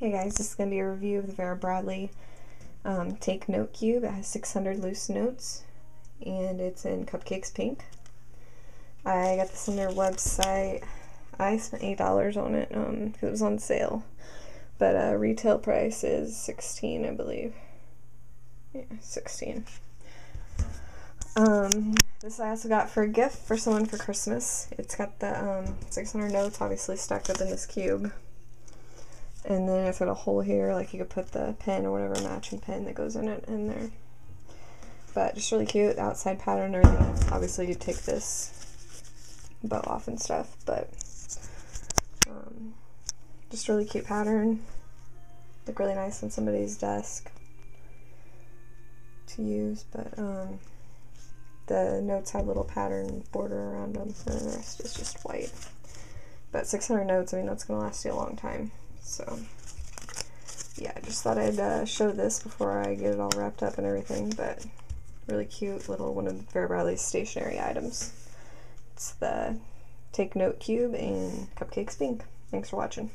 Hey guys, this is going to be a review of the Vera Bradley um, Take Note Cube. It has 600 loose notes and it's in Cupcakes Pink. I got this on their website. I spent $8 on it because um, it was on sale. But uh, retail price is 16 I believe. Yeah, 16 um, this I also got for a gift for someone for Christmas. It's got the um, 600 notes obviously stacked up in this cube. And then it's got a hole here, like you could put the pen or whatever matching pen that goes in it in there. But just really cute, the outside pattern everything. Obviously you take this bow off and stuff, but um, just really cute pattern. Look really nice on somebody's desk to use, but um, the notes have little pattern border around them, and the rest is just white. But 600 notes, I mean, that's going to last you a long time. So, yeah, I just thought I'd uh, show this before I get it all wrapped up and everything, but really cute little one of Vera Bradley's stationery items. It's the Take Note Cube and Cupcakes Pink. Thanks for watching.